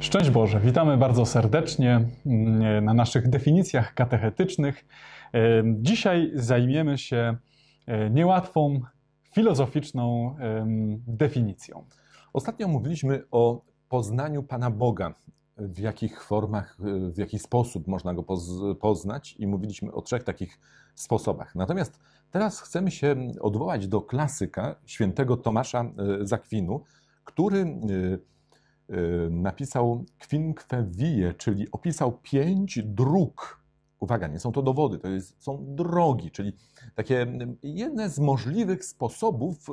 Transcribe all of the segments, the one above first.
Szczęść Boże, witamy bardzo serdecznie mm, na naszych definicjach katechetycznych. E, Dzisiaj zajmiemy się e, niełatwą, filozoficzną definicją. Ostatnio mówiliśmy o poznaniu Pana Boga, w jakich formach, w jaki sposób można go poz- poznać i mówiliśmy o trzech takich sposobach. Natomiast teraz chcemy się odwołać do klasyka świętego Tomasza e, z Akwinu, który e, e, napisał Quinque Vie, czyli opisał pięć dróg. Uwaga, nie są to dowody, to jest, są drogi, czyli takie jedne z możliwych sposobów e,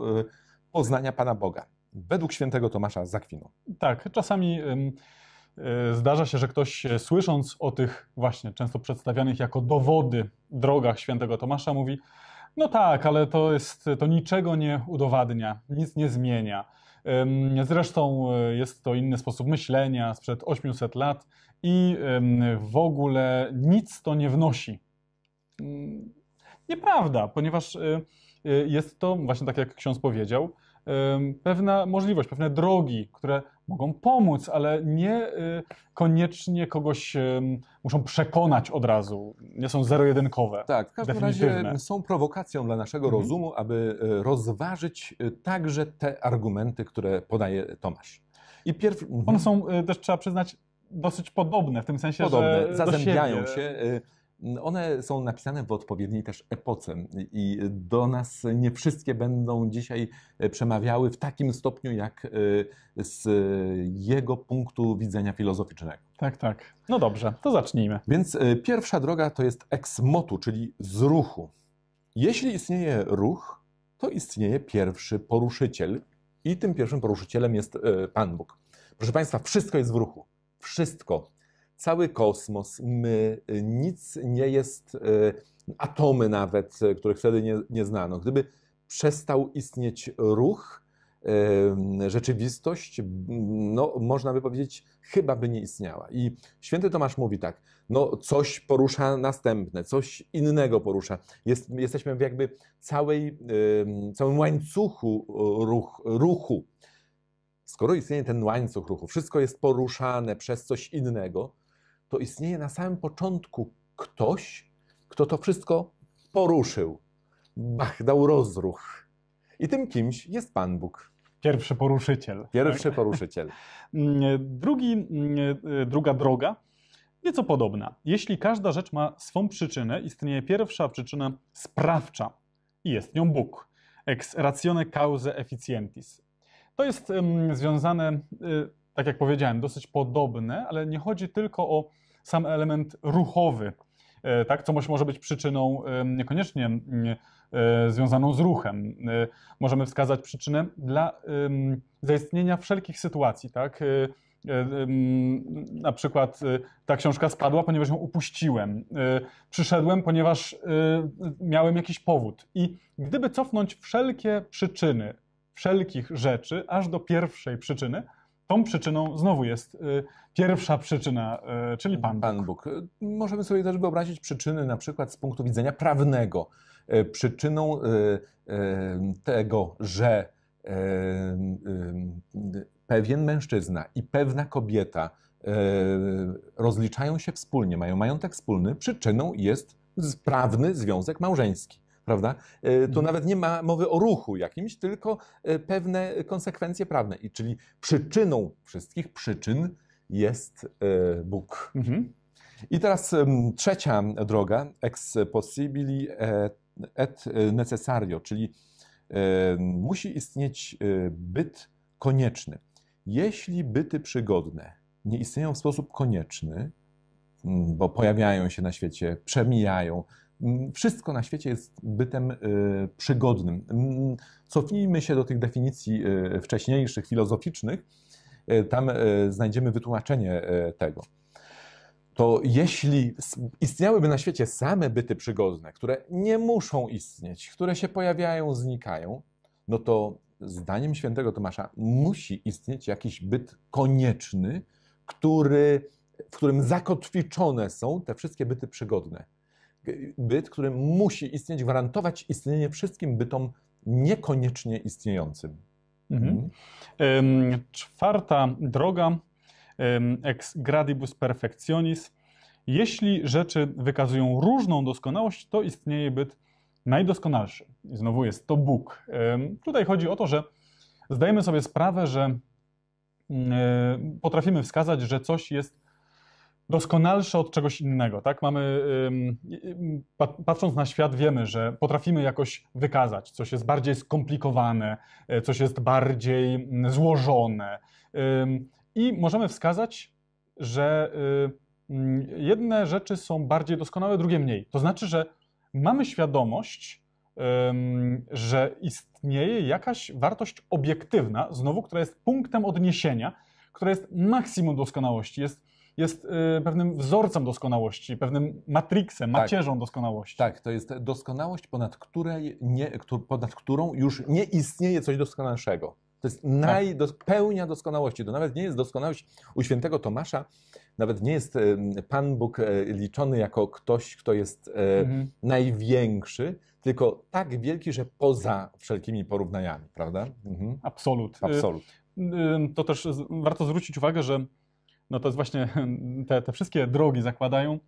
poznania Pana Boga. Według świętego Tomasza z Akwinu. Tak, czasami e, zdarza się, że ktoś e, słysząc o tych właśnie często przedstawianych jako dowody drogach świętego Tomasza mówi, no tak, ale to jest, to niczego nie udowadnia, nic nie zmienia. Zresztą e, jest to inny sposób myślenia sprzed 800 lat i w ogóle nic to nie wnosi. Mm, Nieprawda, ponieważ e, e, jest to, właśnie tak jak ksiądz powiedział, pewna możliwość, pewne drogi, które mogą pomóc, ale nie e, koniecznie kogoś em, muszą przekonać od razu. Nie są zero-jedynkowe. Tak, w każdym Definitywne. razie są prowokacją dla naszego Mhm. rozumu, aby e, rozważyć także te argumenty, które podaje Tomasz. I pierw... One są e, też, trzeba przyznać, dosyć podobne, w tym sensie, podobne, że zazębiają się. One są napisane w odpowiedniej też epoce i do nas nie wszystkie będą dzisiaj przemawiały w takim stopniu, jak e, z jego punktu widzenia filozoficznego. Tak, tak. No dobrze, to zacznijmy. Więc e, pierwsza droga to jest ex motu, czyli z ruchu. Jeśli istnieje ruch, to istnieje pierwszy poruszyciel i tym pierwszym poruszycielem jest e, Pan Bóg. Proszę Państwa, wszystko jest w ruchu. Wszystko. Cały kosmos, my, e, nic nie jest, e, atomy nawet, e, których wtedy nie, nie znano. Gdyby przestał istnieć ruch, rzeczywistość, no, można by powiedzieć, chyba by nie istniała. I święty Tomasz mówi tak, no coś porusza następne, coś innego porusza. Jest, jesteśmy w jakby całej, całym łańcuchu ruch, ruchu. Skoro istnieje ten łańcuch ruchu, wszystko jest poruszane przez coś innego, to istnieje na samym początku ktoś, kto to wszystko poruszył. Bach, dał rozruch. I tym kimś jest Pan Bóg, Pierwszy poruszyciel. pierwszy poruszyciel. Mm, Drugi, mm, e, druga droga, nieco podobna. Jeśli każda rzecz ma swą przyczynę, istnieje pierwsza przyczyna sprawcza i jest nią Bóg. Ex ratione cause efficientis. To jest związane, tak jak powiedziałem, dosyć podobne, ale nie chodzi tylko o sam element ruchowy, e, tak, co może być przyczyną niekoniecznie e, związaną z ruchem. E, Możemy wskazać przyczynę dla zaistnienia wszelkich sytuacji, tak? Na przykład ta książka spadła, ponieważ ją upuściłem. Przyszedłem, ponieważ miałem jakiś powód. I gdyby cofnąć wszelkie przyczyny wszelkich rzeczy, aż do pierwszej przyczyny, tą przyczyną znowu jest e, pierwsza przyczyna, e, czyli Pan, Pan Bóg. Bóg. Możemy sobie też wyobrazić przyczyny na przykład z punktu widzenia prawnego. E, Przyczyną tego, że pewien mężczyzna i pewna kobieta rozliczają się wspólnie, mają majątek wspólny, przyczyną jest prawny związek małżeński. Prawda? E, Tu Mhm. nawet nie ma mowy o ruchu jakimś, tylko e, pewne konsekwencje prawne. I czyli przyczyną wszystkich przyczyn jest e, Bóg. Mhm. I teraz trzecia droga, ex possibili et, necessario, czyli musi istnieć byt konieczny. Jeśli byty przygodne nie istnieją w sposób konieczny, bo pojawiają się na świecie, przemijają, wszystko na świecie jest bytem e, przygodnym. M, Cofnijmy się do tych definicji e, wcześniejszych, filozoficznych, e, tam znajdziemy wytłumaczenie tego to jeśli istniałyby na świecie same byty przygodne, które nie muszą istnieć, które się pojawiają, znikają, no to zdaniem świętego Tomasza musi istnieć jakiś byt konieczny, który, w którym zakotwiczone są te wszystkie byty przygodne. Byt, który musi istnieć, gwarantować istnienie wszystkim bytom niekoniecznie istniejącym. Mhm. Ym, Czwarta droga em, ex gradibus perfectionis. Jeśli rzeczy wykazują różną doskonałość, to istnieje byt najdoskonalszy. I znowu jest to Bóg. Tutaj chodzi o to, że zdajemy sobie sprawę, że mm, e, potrafimy wskazać, że coś jest doskonalsze od czegoś innego. Tak? Mamy, ym, pa- patrząc na świat, wiemy, że potrafimy jakoś wykazać, coś jest bardziej skomplikowane, e, coś jest bardziej mm, złożone. I możemy wskazać, że y, mm, jedne rzeczy są bardziej doskonałe, drugie mniej. To znaczy, że mamy świadomość, że istnieje jakaś wartość obiektywna, znowu, która jest punktem odniesienia, która jest maksimum doskonałości, jest, jest y, pewnym wzorcem doskonałości, pewnym matriksem, Tak. macierzą doskonałości. Tak, to jest doskonałość, ponad, której nie, ponad którą już nie istnieje coś doskonalszego. To jest Tak. pełnia doskonałości. To nawet nie jest doskonałość u świętego Tomasza, nawet nie jest Pan Bóg e, liczony jako ktoś, kto jest e, Mhm. największy, tylko tak wielki, że poza wszelkimi porównaniami, prawda? Mhm. Absolut. Y, Absolut. Ym, To też warto zwrócić uwagę, że no to jest właśnie te, te wszystkie drogi zakładają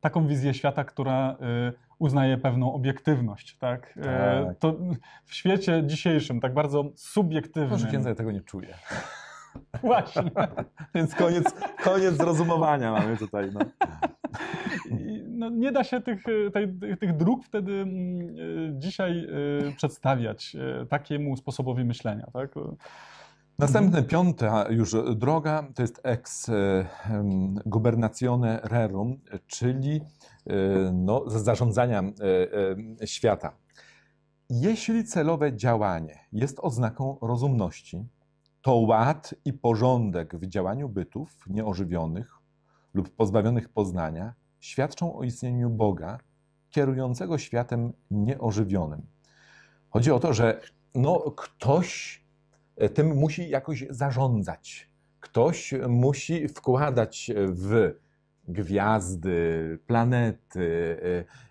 taką wizję świata, która y, uznaje pewną obiektywność. Tak? Y, Tak. To w świecie dzisiejszym, tak bardzo subiektywnym. Proszę księdza, ja tego nie czuję. Właśnie. Więc koniec, koniec zrozumowania mamy tutaj. No. No, nie da się tych, tej, tych- tych dróg wtedy mm, y, dzisiaj przedstawiać takiemu sposobowi myślenia. Tak? Następna, piąta już droga to jest ex gubernatione rerum, czyli e, no, zarządzania e, e, świata. Jeśli celowe działanie jest oznaką rozumności, to ład i porządek w działaniu bytów nieożywionych lub pozbawionych poznania świadczą o istnieniu Boga kierującego światem nieożywionym. Chodzi o to, że no, ktoś tym musi jakoś zarządzać. Ktoś musi wkładać w gwiazdy, planety,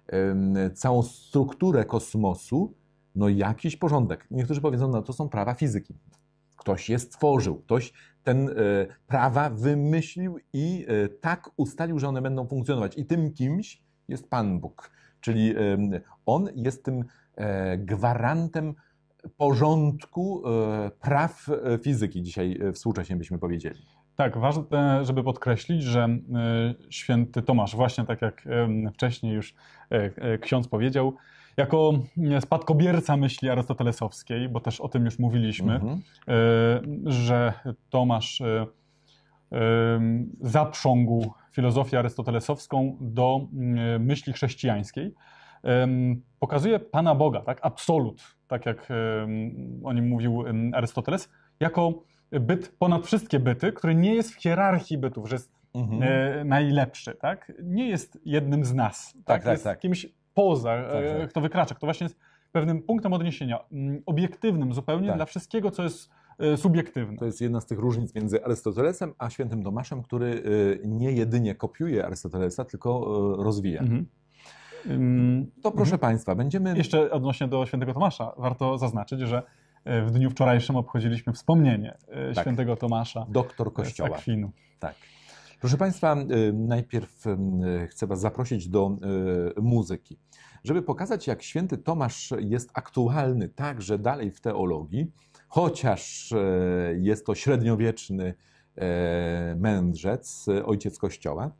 em, całą strukturę kosmosu, no jakiś porządek. Niektórzy powiedzą, no to są prawa fizyki. Ktoś je stworzył, ktoś ten e, prawa wymyślił i e, tak ustalił, że one będą funkcjonować. I tym kimś jest Pan Bóg. Czyli on jest tym e, gwarantem porządku e, praw e, fizyki, dzisiaj e, współcześnie byśmy powiedzieli. Tak, ważne, żeby podkreślić, że święty Tomasz, właśnie tak jak wcześniej już ksiądz powiedział, jako spadkobierca myśli arystotelesowskiej, bo też o tym już mówiliśmy, Mhm. że Tomasz zaprzągł filozofię arystotelesowską do myśli chrześcijańskiej. Pokazuje Pana Boga, tak, absolut, tak jak o nim mówił Arystoteles, jako byt ponad wszystkie byty, który nie jest w hierarchii bytów, że jest Mhm. e, najlepszy, tak? Nie jest jednym z nas. Tak, tak, jest tak. kimś poza, Tak, e, tak. kto wykracza, kto właśnie jest pewnym punktem odniesienia, obiektywnym zupełnie Tak. dla wszystkiego, co jest e, subiektywne. To jest jedna z tych różnic między Arystotelesem a świętym Tomaszem, który nie jedynie kopiuje Arystotelesa, tylko rozwija. Mhm. To proszę Państwa, będziemy... Jeszcze odnośnie do świętego Tomasza, warto zaznaczyć, że e, w dniu wczorajszym obchodziliśmy wspomnienie e, Tak. świętego Tomasza Doktor z Kościoła. Akwinu. Tak. Proszę Państwa, najpierw chcę Was zaprosić do muzyki, żeby pokazać, jak święty Tomasz jest aktualny także dalej w teologii, chociaż jest to średniowieczny mędrzec, ojciec Kościoła,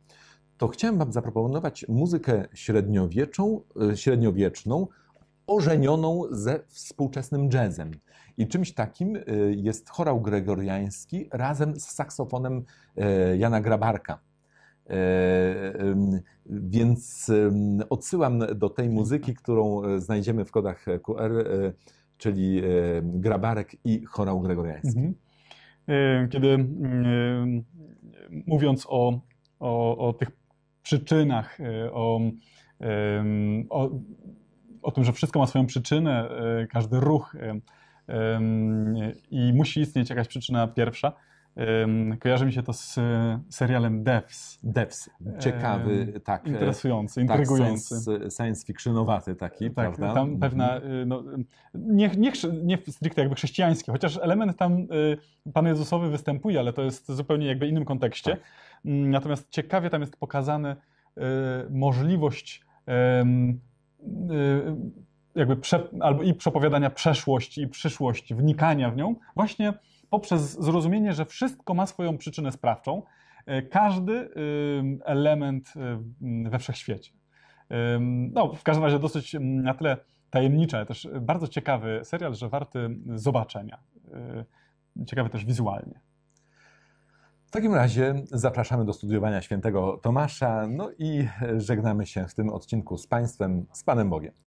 to chciałem Wam zaproponować muzykę średniowieczą, y, średniowieczną, ożenioną ze współczesnym jazzem. I czymś takim y, jest chorał gregoriański razem z saksofonem e, Jana Grabarka. E, Więc odsyłam do tej muzyki, którą e, znajdziemy w kodach QR, e, czyli e, Grabarek i chorał gregoriański. Mhm. E, Kiedy mm, e, mówiąc o, o, o tych przyczynach, e, o, o, o tym, że wszystko ma swoją przyczynę, e, każdy ruch em, i musi istnieć jakaś przyczyna pierwsza, Kojarzy mi się to z e, serialem Devs. Devs. Ciekawy, tak. e, Interesujący, tak, intrygujący. science, science fictionowaty taki, Tak, prawda? tam Mhm. pewna, y, no, nie, nie, nie stricte jakby chrześcijański, chociaż element tam Pan Jezusowy występuje, ale to jest w zupełnie jakby innym kontekście. Tak. Mm, Natomiast ciekawie tam jest pokazane y, możliwość y, jakby prze, albo i przepowiadania przeszłości i przyszłości, wnikania w nią, właśnie poprzez zrozumienie, że wszystko ma swoją przyczynę sprawczą, y, każdy y, element y, we wszechświecie. No, w każdym razie dosyć na tyle tajemniczy, ale też bardzo ciekawy serial, że warty zobaczenia. Ciekawy też wizualnie. W takim razie zapraszamy do studiowania świętego Tomasza, no i żegnamy się w tym odcinku z Państwem, z Panem Bogiem.